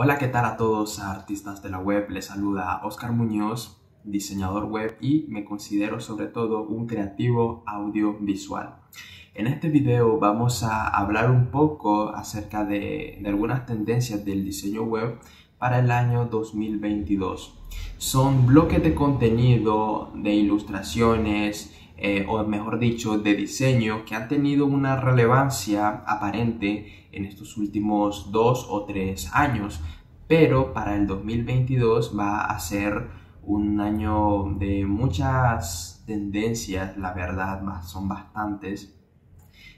Hola, ¿qué tal a todos artistas de la web? Les saluda Oscar Muñoz, diseñador web y me considero sobre todo un creativo audiovisual. En este video vamos a hablar un poco acerca de, algunas tendencias del diseño web para el año 2022. Son bloques de contenido, de ilustraciones, eh, o mejor dicho, de diseño que han tenido una relevancia aparente en estos últimos dos o tres años, pero para el 2022 va a ser un año de muchas tendencias, la verdad, son bastantes,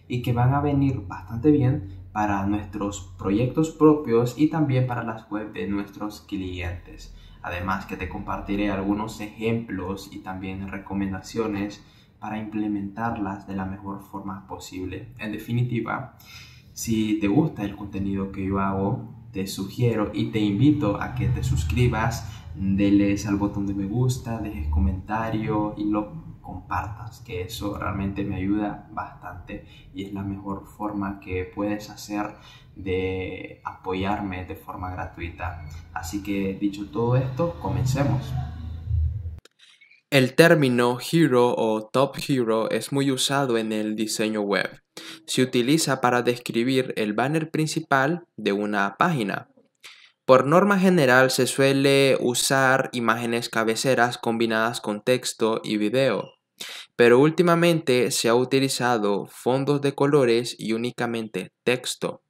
y que van a venir bastante bien para nuestros proyectos propios y también para las web de nuestros clientes. Además que te compartiré algunos ejemplos y también recomendaciones para implementarlas de la mejor forma posible. En definitiva, si te gusta el contenido que yo hago, te sugiero y te invito a que te suscribas, deles al botón de me gusta, dejes comentario y lo compartas, que eso realmente me ayuda bastante y es la mejor forma que puedes hacer de apoyarme de forma gratuita. Así que dicho todo esto, comencemos. El término Hero o Top Hero es muy usado en el diseño web. Se utiliza para describir el banner principal de una página. Por norma general se suele usar imágenes cabeceras combinadas con texto y video, pero últimamente se ha utilizado fondos de colores y únicamente texto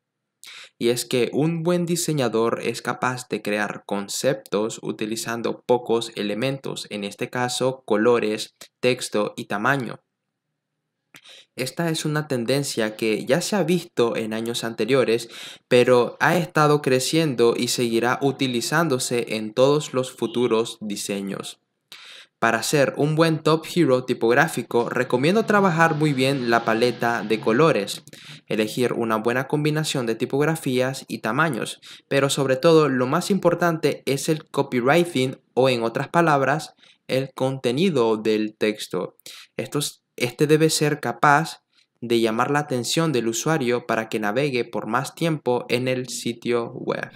y es que un buen diseñador es capaz de crear conceptos utilizando pocos elementos, en este caso colores, texto y tamaño. Esta es una tendencia que ya se ha visto en años anteriores, pero ha estado creciendo y seguirá utilizándose en todos los futuros diseños. Para ser un buen top hero tipográfico, recomiendo trabajar muy bien la paleta de colores, elegir una buena combinación de tipografías y tamaños, pero sobre todo lo más importante es el copywriting o en otras palabras, el contenido del texto. este debe ser capaz de llamar la atención del usuario para que navegue por más tiempo en el sitio web.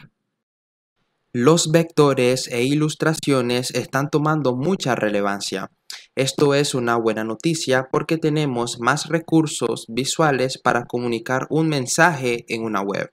Los vectores e ilustraciones están tomando mucha relevancia. Esto es una buena noticia porque tenemos más recursos visuales para comunicar un mensaje en una web.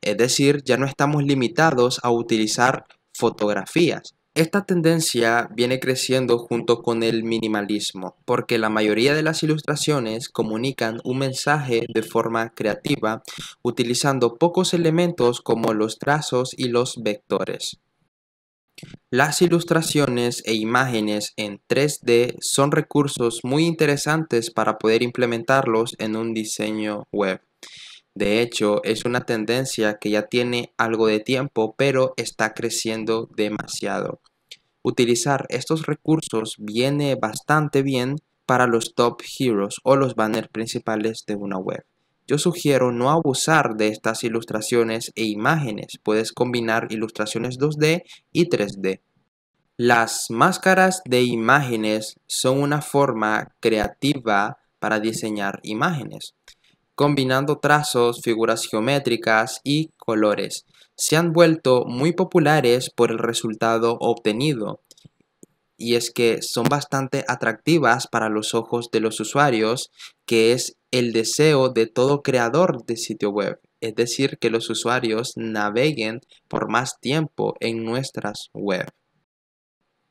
Es decir, ya no estamos limitados a utilizar fotografías. Esta tendencia viene creciendo junto con el minimalismo, porque la mayoría de las ilustraciones comunican un mensaje de forma creativa utilizando pocos elementos como los trazos y los vectores. Las ilustraciones e imágenes en 3D son recursos muy interesantes para poder implementarlos en un diseño web. De hecho, es una tendencia que ya tiene algo de tiempo, pero está creciendo demasiado. Utilizar estos recursos viene bastante bien para los top heroes o los banners principales de una web. Yo sugiero no abusar de estas ilustraciones e imágenes. Puedes combinar ilustraciones 2D y 3D. Las máscaras de imágenes son una forma creativa para diseñar imágenes combinando trazos, figuras geométricas y colores. Se han vuelto muy populares por el resultado obtenido y es que son bastante atractivas para los ojos de los usuarios, que es el deseo de todo creador de sitio web, es decir, que los usuarios naveguen por más tiempo en nuestras web.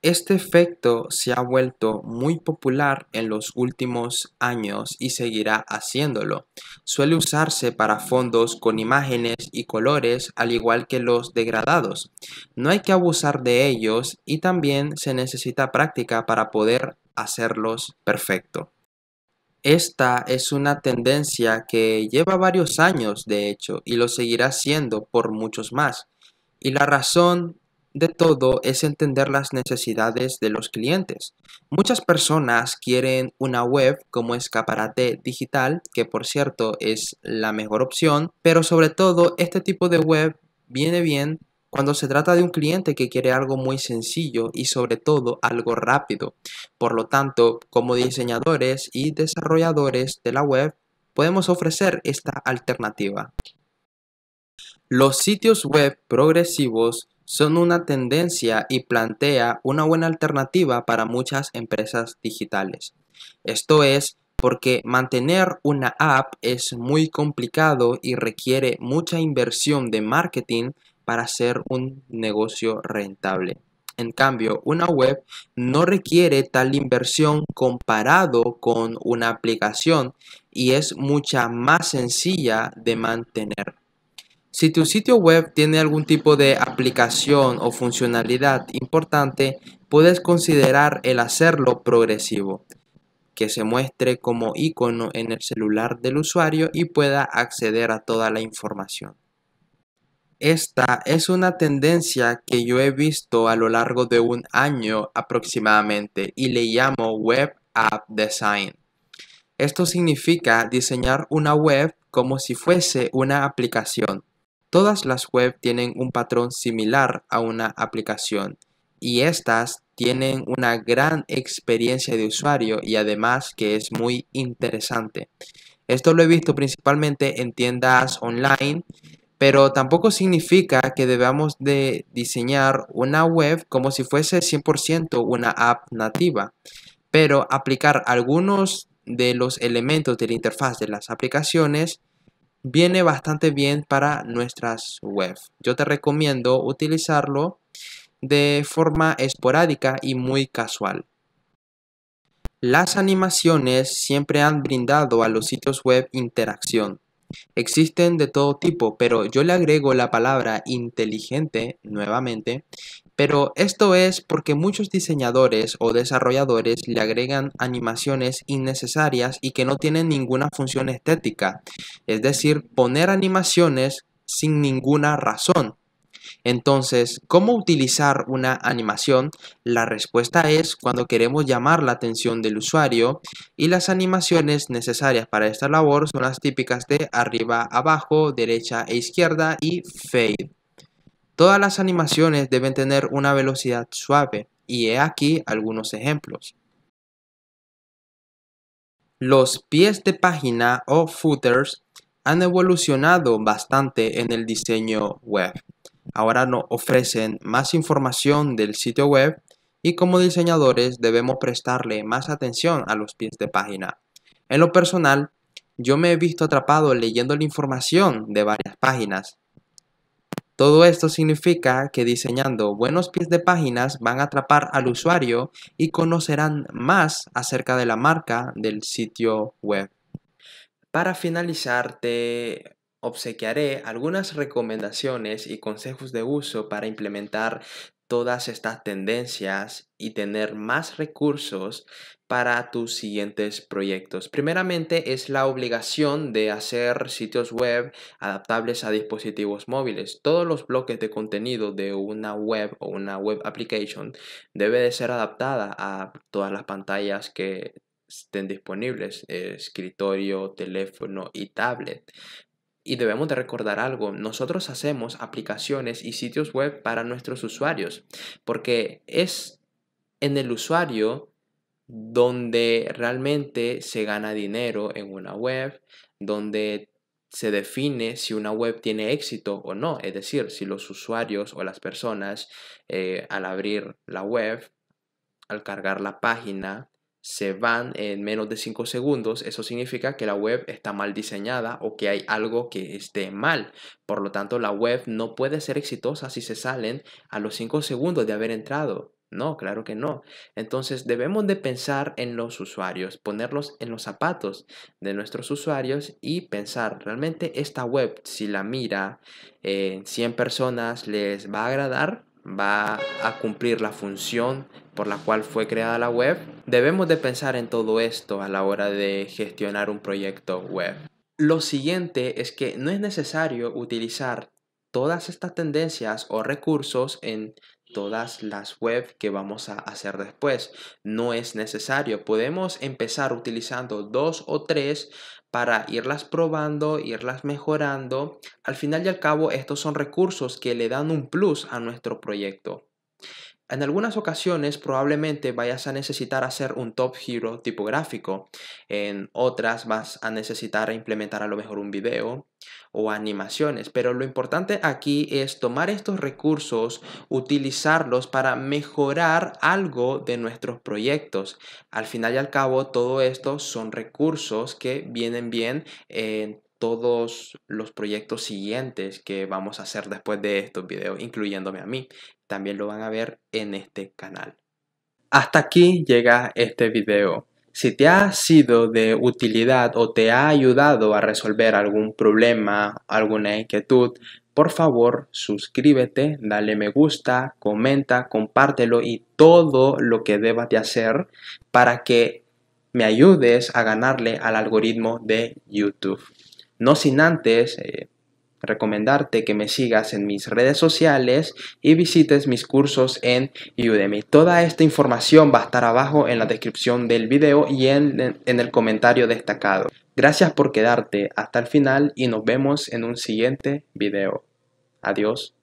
Este efecto se ha vuelto muy popular en los últimos años y seguirá haciéndolo. Suele usarse para fondos con imágenes y colores al igual que los degradados. No hay que abusar de ellos y también se necesita práctica para poder hacerlos perfecto. Esta es una tendencia que lleva varios años de hecho y lo seguirá siendo por muchos más. Y la razón de todo es entender las necesidades de los clientes. Muchas personas quieren una web como escaparate digital, que por cierto es la mejor opción, pero sobre todo este tipo de web viene bien cuando se trata de un cliente que quiere algo muy sencillo y sobre todo algo rápido. Por lo tanto, como diseñadores y desarrolladores de la web, podemos ofrecer esta alternativa. Los sitios web progresivos son una tendencia y plantea una buena alternativa para muchas empresas digitales. Esto es porque mantener una app es muy complicado y requiere mucha inversión de marketing para hacer un negocio rentable. En cambio, una web no requiere tal inversión comparado con una aplicación y es mucha más sencilla de mantener. Si tu sitio web tiene algún tipo de aplicación o funcionalidad importante, puedes considerar el hacerlo progresivo, que se muestre como icono en el celular del usuario y pueda acceder a toda la información. Esta es una tendencia que yo he visto a lo largo de un año aproximadamente y le llamo Web App Design. Esto significa diseñar una web como si fuese una aplicación. Todas las web tienen un patrón similar a una aplicación y estas tienen una gran experiencia de usuario y además que es muy interesante. Esto lo he visto principalmente en tiendas online pero tampoco significa que debamos de diseñar una web como si fuese 100% una app nativa, pero aplicar algunos de los elementos de la interfaz de las aplicaciones viene bastante bien para nuestras webs. Yo te recomiendo utilizarlo de forma esporádica y muy casual. Las animaciones siempre han brindado a los sitios web interacción. Existen de todo tipo, pero yo le agrego la palabra inteligente nuevamente, pero esto es porque muchos diseñadores o desarrolladores le agregan animaciones innecesarias y que no tienen ninguna función estética, es decir, poner animaciones sin ninguna razón. Entonces, ¿cómo utilizar una animación? La respuesta es cuando queremos llamar la atención del usuario y las animaciones necesarias para esta labor son las típicas de arriba, abajo, derecha e izquierda y fade. Todas las animaciones deben tener una velocidad suave y he aquí algunos ejemplos. Los pies de página o footers han evolucionado bastante en el diseño web ahora nos ofrecen más información del sitio web y como diseñadores debemos prestarle más atención a los pies de página. En lo personal, yo me he visto atrapado leyendo la información de varias páginas. Todo esto significa que diseñando buenos pies de páginas van a atrapar al usuario y conocerán más acerca de la marca del sitio web. Para finalizar, te obsequiaré algunas recomendaciones y consejos de uso para implementar todas estas tendencias y tener más recursos para tus siguientes proyectos. Primeramente es la obligación de hacer sitios web adaptables a dispositivos móviles. Todos los bloques de contenido de una web o una web application debe de ser adaptada a todas las pantallas que estén disponibles, escritorio, teléfono y tablet. Y debemos de recordar algo, nosotros hacemos aplicaciones y sitios web para nuestros usuarios, porque es en el usuario donde realmente se gana dinero en una web, donde se define si una web tiene éxito o no, es decir, si los usuarios o las personas eh, al abrir la web, al cargar la página, se van en menos de 5 segundos, eso significa que la web está mal diseñada o que hay algo que esté mal. Por lo tanto, la web no puede ser exitosa si se salen a los 5 segundos de haber entrado. No, claro que no. Entonces debemos de pensar en los usuarios, ponerlos en los zapatos de nuestros usuarios y pensar, realmente esta web, si la mira eh, 100 personas, ¿les va a agradar? Va a cumplir la función por la cual fue creada la web, debemos de pensar en todo esto a la hora de gestionar un proyecto web. Lo siguiente es que no es necesario utilizar todas estas tendencias o recursos en todas las web que vamos a hacer después. No es necesario. Podemos empezar utilizando dos o tres para irlas probando, irlas mejorando. Al final y al cabo, estos son recursos que le dan un plus a nuestro proyecto. En algunas ocasiones probablemente vayas a necesitar hacer un top hero tipográfico. En otras vas a necesitar implementar a lo mejor un video o animaciones. Pero lo importante aquí es tomar estos recursos, utilizarlos para mejorar algo de nuestros proyectos. Al final y al cabo, todo esto son recursos que vienen bien en todos los proyectos siguientes que vamos a hacer después de estos videos, incluyéndome a mí. También lo van a ver en este canal. Hasta aquí llega este video. Si te ha sido de utilidad o te ha ayudado a resolver algún problema, alguna inquietud, por favor suscríbete, dale me gusta, comenta, compártelo y todo lo que debas de hacer para que me ayudes a ganarle al algoritmo de YouTube. No sin antes eh, recomendarte que me sigas en mis redes sociales y visites mis cursos en Udemy. Toda esta información va a estar abajo en la descripción del video y en, en el comentario destacado. Gracias por quedarte hasta el final y nos vemos en un siguiente video. Adiós.